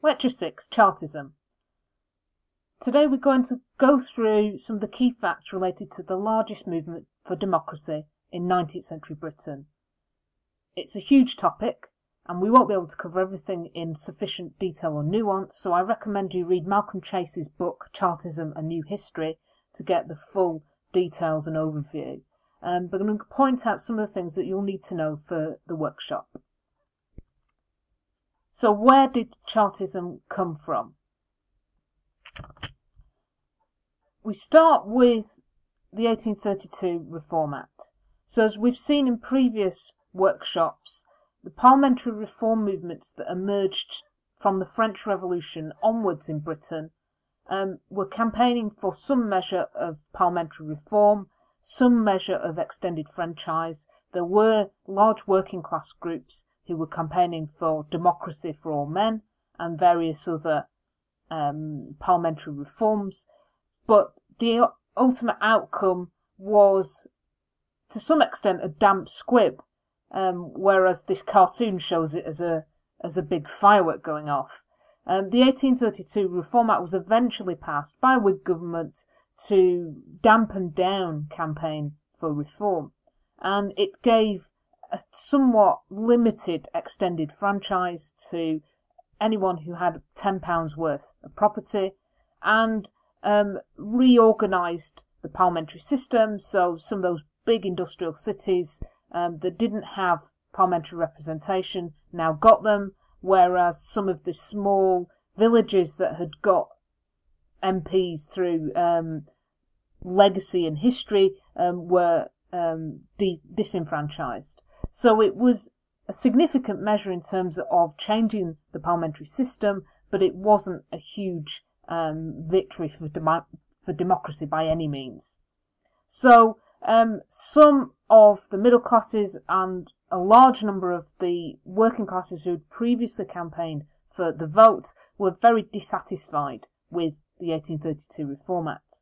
Lecture 6 Chartism. Today we're going to go through some of the key facts related to the largest movement for democracy in 19th century Britain. It's a huge topic and we won't be able to cover everything in sufficient detail or nuance, so I recommend you read Malcolm Chase's book Chartism A New History to get the full details and overview. Um, but I'm going to point out some of the things that you'll need to know for the workshop. So where did Chartism come from? We start with the 1832 Reform Act. So as we've seen in previous workshops, the parliamentary reform movements that emerged from the French Revolution onwards in Britain um, were campaigning for some measure of parliamentary reform, some measure of extended franchise. There were large working class groups who were campaigning for democracy for all men and various other um, parliamentary reforms. But the ultimate outcome was, to some extent, a damp squib, um, whereas this cartoon shows it as a as a big firework going off. Um, the 1832 Reform Act was eventually passed by Whig government to dampen down campaign for reform, and it gave a somewhat limited extended franchise to anyone who had £10 worth of property and um, reorganised the parliamentary system. So some of those big industrial cities um, that didn't have parliamentary representation now got them, whereas some of the small villages that had got MPs through um, legacy and history um, were um, disenfranchised. So it was a significant measure in terms of changing the parliamentary system, but it wasn't a huge um, victory for, dem- for democracy by any means. So um, some of the middle classes and a large number of the working classes who had previously campaigned for the vote were very dissatisfied with the 1832 Reform Act.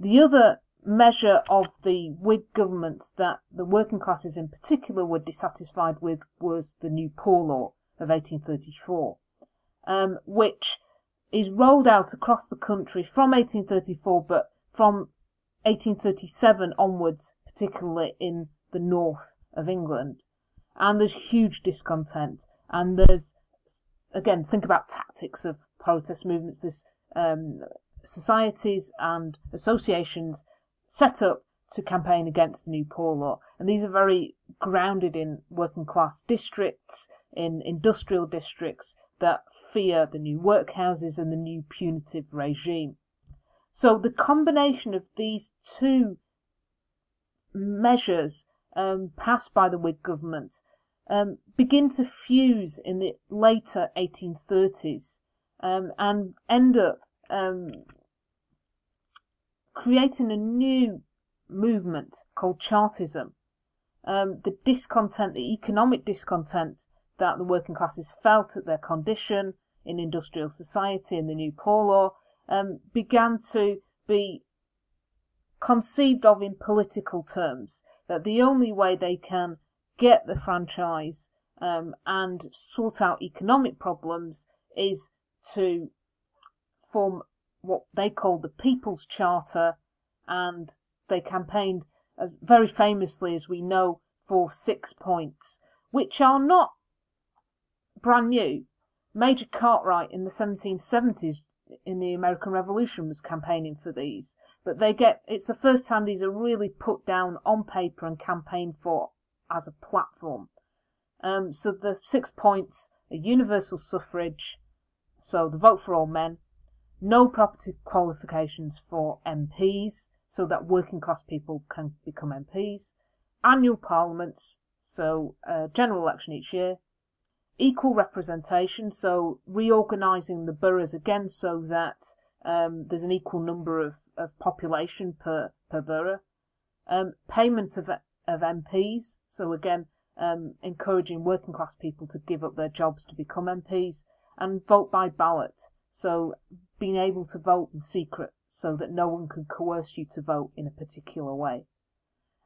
The other measure of the Whig government that the working classes in particular were dissatisfied with was the New Poor Law of 1834, um, which is rolled out across the country from 1834, but from 1837 onwards, particularly in the north of England. And there's huge discontent, and there's again think about tactics of protest movements. There's um, societies and associations set up to campaign against the new poor law. And these are very grounded in working class districts, in industrial districts that fear the new workhouses and the new punitive regime. So the combination of these two measures um, passed by the Whig government um, begin to fuse in the later 1830s um, and end up um, creating a new movement called Chartism. Um, the discontent, the economic discontent that the working classes felt at their condition in industrial society and the new poor law um, began to be conceived of in political terms. That the only way they can get the franchise um, and sort out economic problems is to form what they called the People's Charter, and they campaigned uh, very famously, as we know, for six points, which are not brand new. Major Cartwright in the 1770s in the American Revolution was campaigning for these, but they get it's the first time these are really put down on paper and campaigned for as a platform. Um, so the six points are universal suffrage, so the vote for all men, no property qualifications for MPs, so that working class people can become MPs, annual parliaments, so a general election each year, equal representation, so reorganising the boroughs again so that um, there's an equal number of, of population per, per borough, um, payment of, of MPs, so again, um, encouraging working class people to give up their jobs to become MPs, and vote by ballot. So being able to vote in secret so that no one can coerce you to vote in a particular way.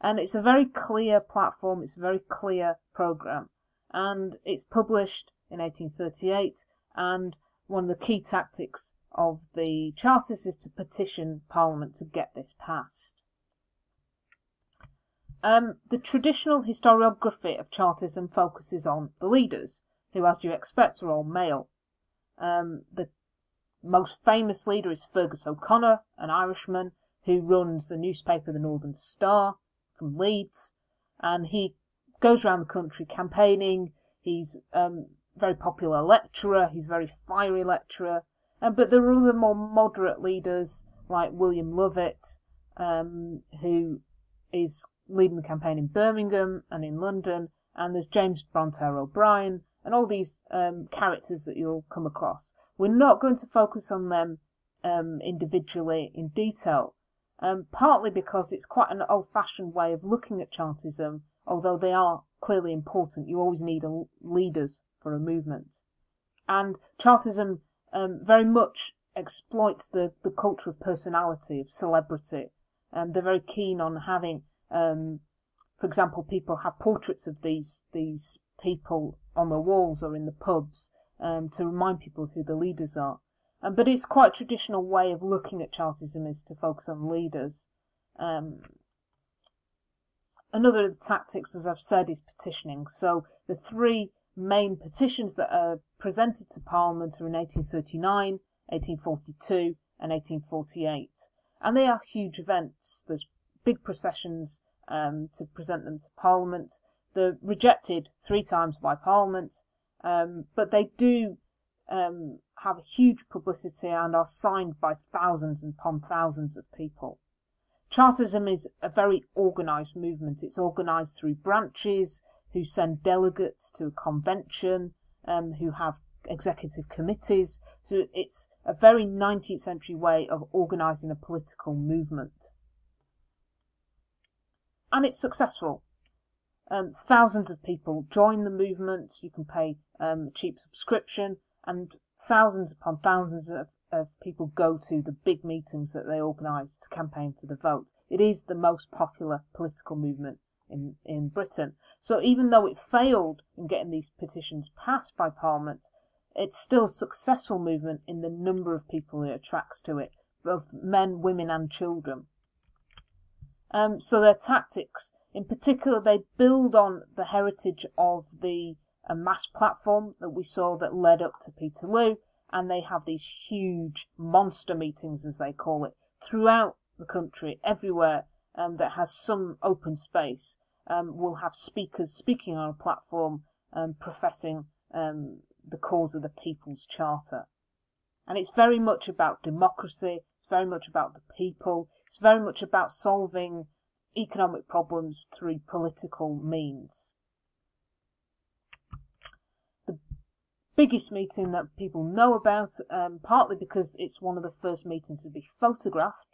And it's a very clear platform, it's a very clear program, and it's published in 1838 and one of the key tactics of the Chartists is to petition Parliament to get this passed. Um, the traditional historiography of Chartism focuses on the leaders, who, as you expect, are all male. Um, the most famous leader is Feargus O'Connor, an Irishman who runs the newspaper The Northern Star from Leeds, and he goes around the country campaigning. He's um, very popular lecturer. He's a very fiery lecturer. Um, but there are other more moderate leaders like William Lovett, um, who is leading the campaign in Birmingham and in London. And there's James Bronterre O'Brien and all these um, characters that you'll come across. We're not going to focus on them um, individually in detail, um, partly because it's quite an old-fashioned way of looking at Chartism, although they are clearly important. You always need a, leaders for a movement. And Chartism um, very much exploits the, the culture of personality, of celebrity. Um, they're very keen on having, um, for example, people have portraits of these these people on the walls or in the pubs um, to remind people who the leaders are. Um, but it's quite a traditional way of looking at Chartism is to focus on leaders. Um, another of the tactics, as I've said, is petitioning. So the three main petitions that are presented to Parliament are in 1839, 1842, and 1848. And they are huge events. There's big processions um, to present them to Parliament. They're rejected three times by Parliament, um, but they do um, have huge publicity and are signed by thousands and upon thousands of people. Chartism is a very organised movement. It's organised through branches, who send delegates to a convention, um, who have executive committees. So it's a very 19th century way of organising a political movement. And it's successful. Um, thousands of people join the movement. You can pay um, a cheap subscription, and thousands upon thousands of, of people go to the big meetings that they organise to campaign for the vote. It is the most popular political movement in, in Britain. So even though it failed in getting these petitions passed by Parliament, it's still a successful movement in the number of people it attracts to it, both men, women, and children. Um, so their tactics, in particular, they build on the heritage of the uh, mass platform that we saw that led up to Peterloo, and they have these huge monster meetings, as they call it, throughout the country, everywhere um, that has some open space um, will have speakers speaking on a platform um, professing um, the cause of the People's Charter. And it's very much about democracy, it's very much about the people, it's very much about solving economic problems through political means. The biggest meeting that people know about, um, partly because it's one of the first meetings to be photographed.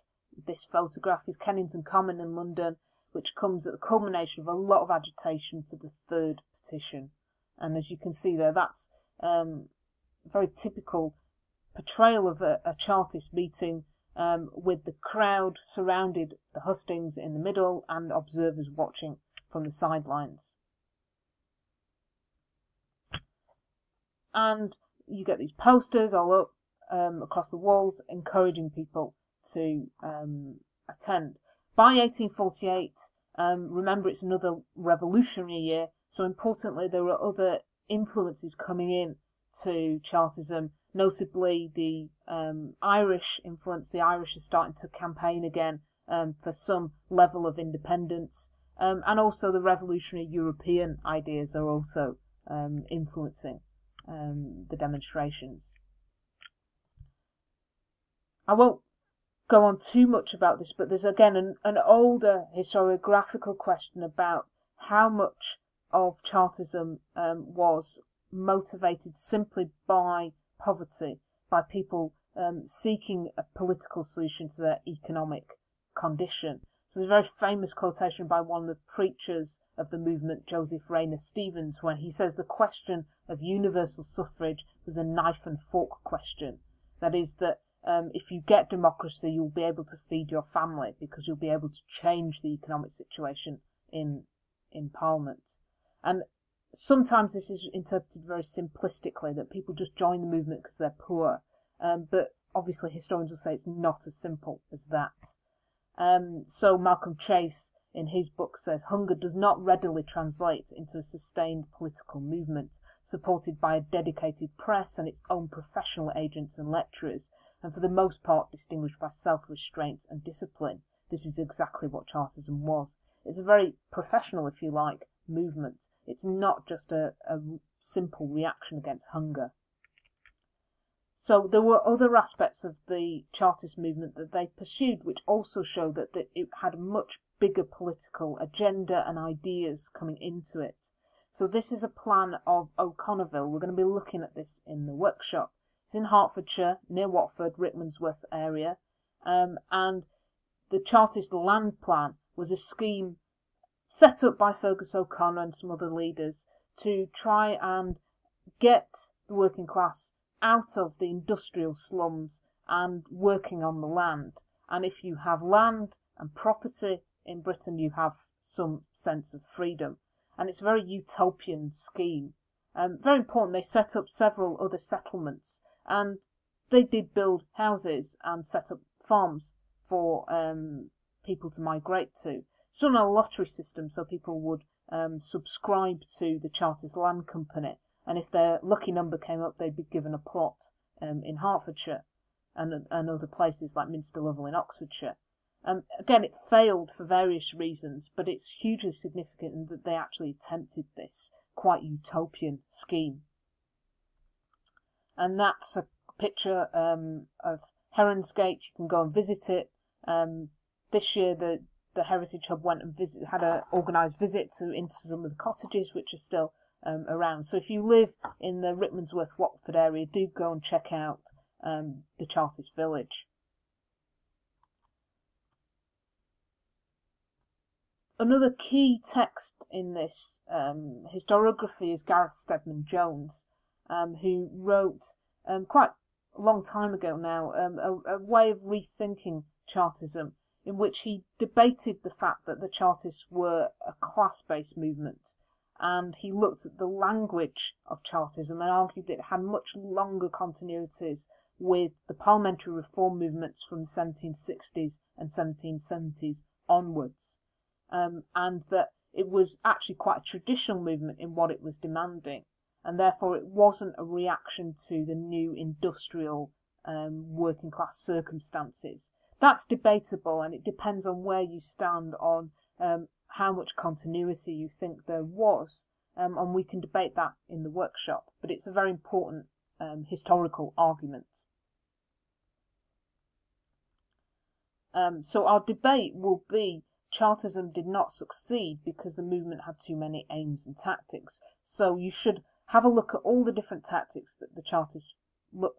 This photograph is Kennington Common in London, which comes at the culmination of a lot of agitation for the third petition. And as you can see there, that's um, a very typical portrayal of a, a Chartist meeting um, with the crowd surrounded the hustings in the middle and observers watching from the sidelines. And you get these posters all up um, across the walls encouraging people to um, attend. By 1848, um, remember it's another revolutionary year, so importantly, there are other influences coming in to Chartism, notably the um, Irish influence. The Irish are starting to campaign again um, for some level of independence, um, and also the revolutionary European ideas are also um, influencing um, the demonstrations. I won't go on too much about this, but there's again an, an older historiographical question about how much of Chartism um, was motivated simply by poverty, by people um, seeking a political solution to their economic condition. So there's a very famous quotation by one of the preachers of the movement, Joseph Rayner Stephens, when he says the question of universal suffrage was a knife and fork question. That is, that um, if you get democracy, you'll be able to feed your family because you'll be able to change the economic situation in in Parliament. And sometimes this is interpreted very simplistically that people just join the movement because they're poor, um, but obviously historians will say it's not as simple as that. Um, so Malcolm Chase in his book says hunger does not readily translate into a sustained political movement supported by a dedicated press and its own professional agents and lecturers, and for the most part distinguished by self-restraint and discipline. This is exactly what Chartism was. It's a very professional, if you like, movement. It's not just a, a simple reaction against hunger. So there were other aspects of the Chartist movement that they pursued, which also show that, that it had a much bigger political agenda and ideas coming into it. So this is a plan of O'Connorville. We're going to be looking at this in the workshop. It's in Hertfordshire, near Watford, Rickmansworth area. Um, and the Chartist land plan was a scheme set up by Feargus O'Connor and some other leaders to try and get the working class out of the industrial slums and working on the land. And if you have land and property in Britain, you have some sense of freedom. And it's a very utopian scheme. Um, very important, they set up several other settlements and they did build houses and set up farms for um, people to migrate to. It's done a lottery system, so people would um, subscribe to the Chartist Land Company, and if their lucky number came up, they'd be given a plot um, in Hertfordshire and, and other places like Minster Lovell in Oxfordshire. Um, again, it failed for various reasons, but it's hugely significant that they actually attempted this quite utopian scheme. And that's a picture um, of Heronsgate. You can go and visit it. Um, this year, the the Heritage Hub went and visit, had a organised visit to into some of the cottages which are still um, around. So if you live in the Rickmansworth Watford area, do go and check out um, the Chartist Village. Another key text in this um, historiography is Gareth Stedman Jones, um, who wrote um, quite a long time ago now um, a, a way of rethinking Chartism in which he debated the fact that the Chartists were a class-based movement, and he looked at the language of Chartism and argued that it had much longer continuities with the parliamentary reform movements from the 1760s and 1770s onwards, um, and that it was actually quite a traditional movement in what it was demanding, and therefore it wasn't a reaction to the new industrial um, working class circumstances that's debatable and it depends on where you stand on um, how much continuity you think there was. Um, and we can debate that in the workshop, but it's a very important um, historical argument. Um, so our debate will be Chartism did not succeed because the movement had too many aims and tactics. So you should have a look at all the different tactics that the Chartists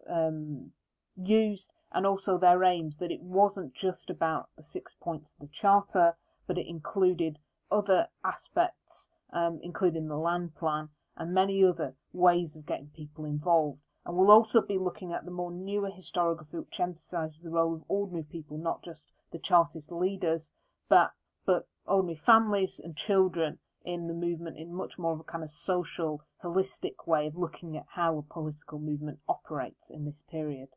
um, used and also their aims that it wasn't just about the six points of the Charter, but it included other aspects, um, including the land plan and many other ways of getting people involved. And we'll also be looking at the more newer historiography which emphasises the role of ordinary people, not just the Chartist leaders, but, but ordinary families and children in the movement in much more of a kind of social, holistic way of looking at how a political movement operates in this period.